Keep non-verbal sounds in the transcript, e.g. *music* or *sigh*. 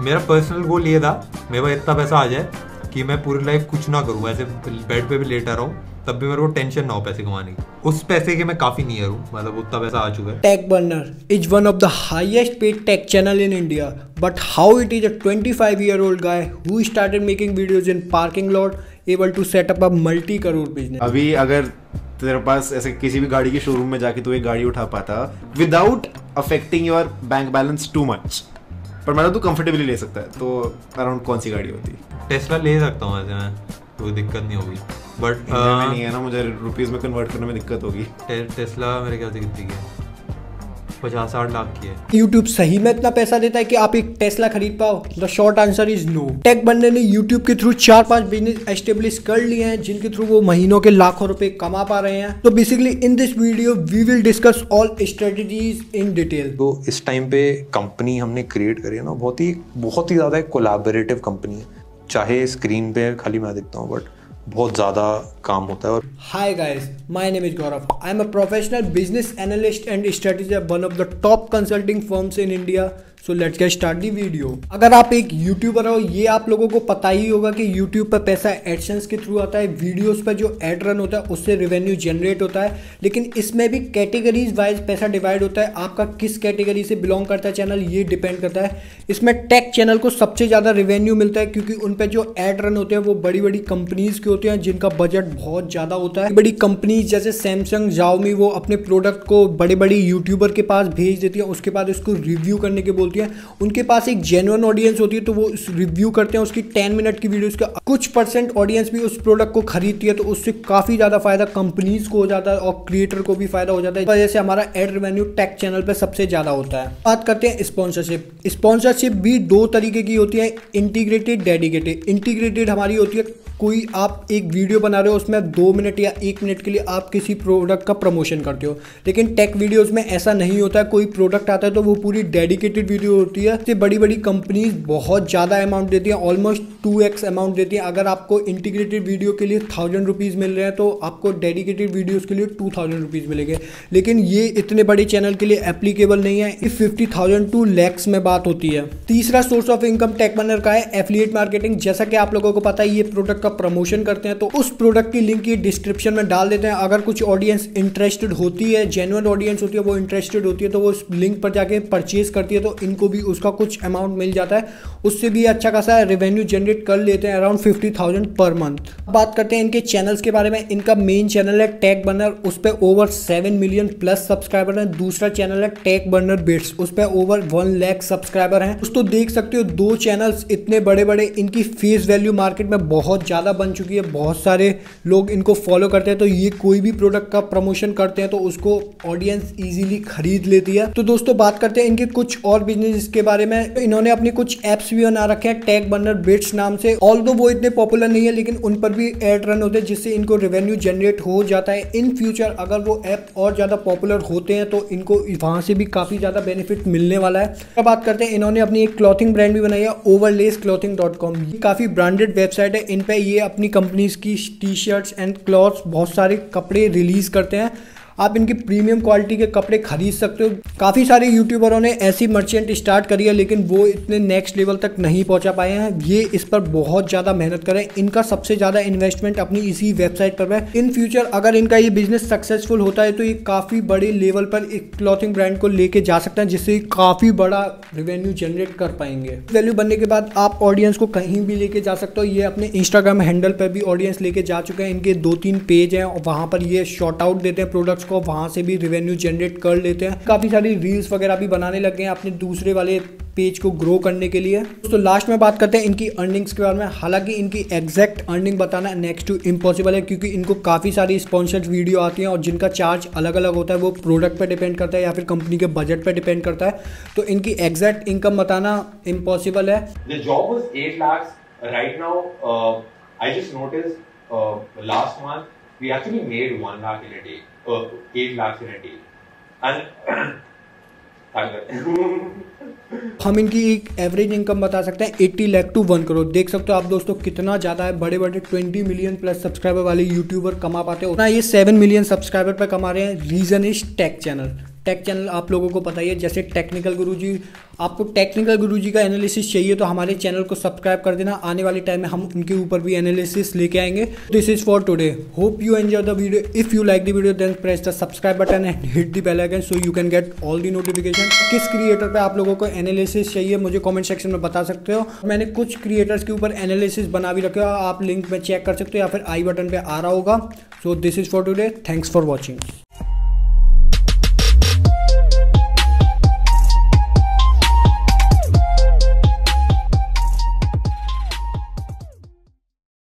मेरा personal goal ये था मेरे पास इतना पैसा आ जाए कि मैं पूरी लाइफ कुछ ना करूँ ऐसे बेड पे भी लेटा रहूँ तब भी मेरे को टेंशन ना हो पैसे कमाने की उस पैसे के मैं काफ़ी नियर हूँ मतलब उतना पैसा आ चुका है Tech Burner is one of the highest paid tech channel in India. But how it is a 25 year old guy who started making videos in parking lot able to set up a multi crore business. अभी अगर तेरे पास ऐसे किसी भी गाड़ी के showroom में जाके तू एक गाड़ी उठा पाता without affecting your bank balance too much पर मतलब तू कंफर्टेबली ले सकता है तो अराउंड कौन सी गाड़ी होती? टेस्ला ले सकता हूँ ऐसे मैं कोई दिक्कत नहीं होगी। बट इंडिया नहीं है ना मुझे रुपीज़ में कन्वर्ट करने में दिक्कत होगी। टेस्ला मेरे ख्याल से कितनी की है? पचास साठ लाख की है। YouTube सही में इतना पैसा देता है कि आप एक टेस्ला खरीद पाओ? The short answer is no tech बनने ने YouTube के थ्रू चार पाँच बिज़नेस एस्टेब्लिश कर लिए हैं जिनके थ्रू वो महीनों के लाखों रुपए कमा पा रहे हैं। तो basically in this video we will discuss all strategies in detail तो इस टाइम पे कंपनी हमने क्रिएट करी है ना बहुत ही बहुत ही ज़्यादा एक कोलैबोरेटिव कंपनी है। चाहे स्क्रीन पे खाली मैं दिखता हूँ बट बहुत ज़्यादा काम होता है और hi guys my name is Gaurav I am a professional business analyst and strategy one of the top consulting firms in India so let's get start the video अगर आप एक यूट्यूबर हो, ये आप लोगों को पता ही होगा कि यूट्यूब पर पैसा एडसेंस के थ्रू आता है। वीडियोस पर जो एड रन होता है, उससे रेवेन्यू जनरेट होता है। लेकिन इसमें भी कैटेगरीज वाइज पैसा डिवाइड होता है। आपका किस कैटेगरी से बिलोंग करता है चैनल ये डिपेंड करता है। इसमें टेक चैनल को सबसे ज़्यादा रेवेन्यू मिलता है, क्योंकि उन पर जो एड रन होते हैं, वो बड़ी बड़ी कंपनीज़ के होते हैं, जिनका बजट बहुत ज़्यादा होता है। बड़ी कंपनीज़ जैसे सैमसंग जाओमी वो अपने प्रोडक्ट को बड़े बड़े यूट्यूबर के पास भेज देती है। उसके बाद उसको रिव्यू करने के बोलती है उनके पास एक जेनुअन ऑडियंस होती है तो वो रिव्यू करते हैं, उसकी टेन मिनट की वीडियोस का कुछ परसेंट ऑडियंस भी उस प्रोडक्ट को खरीदती है तो उससे काफ़ी ज़्यादा फ़ायदा कंपनीज़ को हो जाता है और क्रिएटर को भी फ़ायदा हो जाता है। वजह से हमारा एड रेवेन्यू टेक चैनल पर सबसे ज़्यादा होता है। बात करते हैं स्पॉन्सरशिप स्पॉन्सरशिप भी दो तरीके की होती है इंटीग्रेटेड डेडिकेटेड इंटीग्रेटेड हमारी होती है कोई आप एक वीडियो बना रहे हो, उसमें दो मिनट या एक मिनट के लिए आप किसी प्रोडक्ट का प्रमोशन करते हो। लेकिन टेक वीडियोस में ऐसा नहीं होता है कोई प्रोडक्ट आता है तो वो पूरी डेडिकेटेड वीडियो होती है तो बड़ी बड़ी कंपनीज़ बहुत ज़्यादा अमाउंट देती हैं ऑलमोस्ट टू एक्स अमाउंट देती हैं। अगर आपको इंटीग्रेटेड वीडियो के लिए थाउज़ेंड रुपीज़ मिल रहे हैं तो आपको डेडिकेटेड वीडियोज़ के लिए टू थाउज़ेंड रुपीज़ मिलेंगे। लेकिन ये इतने बड़े चैनल के लिए एप्लीकेबल नहीं है इस फिफ्टी थाउज़ेंड टू लैक्स में बात होती है। तीसरा source of income Tech Burner का है एफिलिएट मार्केटिंग जैसा कि आप लोगों को पता है, ये प्रोडक्ट का प्रमोशन करते हैं तो उस प्रोडक्ट की लिंक की डिस्क्रिप्शन में डाल देते हैं। अगर कुछ ऑडियंस इंटरेस्टेड होती है जेनुअन ऑडियंस होती है, वो इंटरेस्टेड होती है तो वो उस लिंक पर जाके परचेज करती है तो इनको भी उसका कुछ अमाउंट मिल जाता है। उससे भी अच्छा खासा रेवेन्यू जनरेट कर लेते हैं around fifty thousand per month बात करते हैं इनके चैनल्स के बारे में। इनका मेन चैनल है टेक बर्नर उस पर over seven million plus subscriber हैं। दूसरा चैनल है टेक बर्नर बिट्स उस पर ओवर वन लैख सब्सक्राइबर हैं। उस तो देख सकते हो, दो चैनल्स इतने बड़े बड़े इनकी फेस वैल्यू मार्केट में बहुत ज़्यादा बन चुकी है, बहुत सारे लोग इनको फॉलो करते हैं तो ये कोई भी प्रोडक्ट का प्रमोशन करते हैं तो उसको ऑडियंस इजीली खरीद लेती है। तो दोस्तों, बात करते हैं इनके कुछ और बिज़नेस के बारे में। तो इन्होंने अपनी कुछ एप्स भी बना रखे हैं टैग बर्नर बिट्स नाम से। ऑल वो इतने पॉपुलर नहीं है, लेकिन उन पर भी एड रन होते हैं, जिससे इनको रेवेन्यू जनरेट हो जाता है। इन फ्यूचर अगर वो ऐप और ज़्यादा पॉपुलर होते हैं तो इनको वहाँ से भी काफ़ी ज़्यादा बेनिफिट मिलने वाला है। अब बात करते हैं, इन्होंने अपनी एक क्लॉथिंग ब्रांड भी बनाई है ओवरलेस क्लॉथिंग डॉट कॉम काफ़ी ब्रांडेड वेबसाइट है, इन पे ये अपनी कंपनीज़ की टी शर्ट्स एंड क्लॉथ्स बहुत सारे कपड़े रिलीज़ करते हैं। आप इनकी प्रीमियम क्वालिटी के कपड़े खरीद सकते हो। काफ़ी सारे यूट्यूबरों ने ऐसी मर्चेंट स्टार्ट करी है, लेकिन वो इतने नेक्स्ट लेवल तक नहीं पहुँचा पाए हैं। ये इस पर बहुत ज़्यादा मेहनत करें। इनका सबसे ज़्यादा इन्वेस्टमेंट अपनी इसी वेबसाइट पर है। इन फ्यूचर अगर इनका ये बिज़नेस सक्सेसफुल होता है तो ये काफ़ी बड़े लेवल पर एक क्लॉथिंग ब्रांड को लेके जा सकते हैं, जिससे काफ़ी बड़ा रेवेन्यू जनरेट कर पाएँगे। वैल्यू बनने के बाद आप ऑडियंस को कहीं भी लेके जा सकते हो। ये अपने इंस्टाग्राम हैंडल पर भी ऑडियंस लेके जा चुके हैं। इनके दो तीन पेज हैं, और वहाँ पर ये शॉर्ट आउट देते हैं प्रोडक्ट्स को वहाँ से भी रेवेन्यू जनरेट कर लेते हैं। काफ़ी सारी रील्स वगैरह भी बनाने लग गए हैं अपने दूसरे वाले पेज को ग्रो करने के लिए। तो लास्ट में बात करते हैं इनकी अर्निंग्स के बारे में। हालाँकि इनकी एग्जैक्ट अर्निंग बताना नेक्स्ट टू इम्पॉसिबल है क्योंकि इनको काफ़ी सारी स्पॉन्सर्ड वीडियो आती हैं और जिनका चार्ज अलग अलग होता है वो प्रोडक्ट पर डिपेंड करता है या फिर कंपनी के बजट पर डिपेंड करता है। तो इनकी एग्जैक्ट इनकम बताना इम्पॉसिबल है। The job was 8 lakhs. Right now, uh, I just noticed uh, last month we actually made one lakh in a day. or eight lakhs in a day. And *coughs* *laughs* हम इनकी एक average income बता सकते हैं 80 lakh to one crore देख सकते हो आप दोस्तों कितना ज़्यादा है। बड़े बड़े 20 मिलियन प्लस सब्सक्राइबर वाले यूट्यूबर कमा पाते हैं। उतना ये सेवन मिलियन सब्सक्राइबर पर कमा रहे हैं reason is tech channel tech channel आप लोगों को पता ही है, जैसे टेक्निकल गुरुजी, आपको टेक्निकल गुरुजी का एनालिसिस चाहिए तो हमारे चैनल को सब्सक्राइब कर देना। आने वाले टाइम में हम उनके ऊपर भी एनालिसिस लेके आएँगे। This is for today hope you enjoy the video if you like the video then press the subscribe button and hit the bell icon so you can get all the notification किस creator पे आप लोगों को analysis चाहिए, मुझे comment section में बता सकते हो। मैंने कुछ क्रिएटर्स के ऊपर एनालिसिस बना भी रखे हो, आप लिंक में चेक कर सकते हो या फिर आई बटन पर आ रहा होगा। So this is for today thanks for watching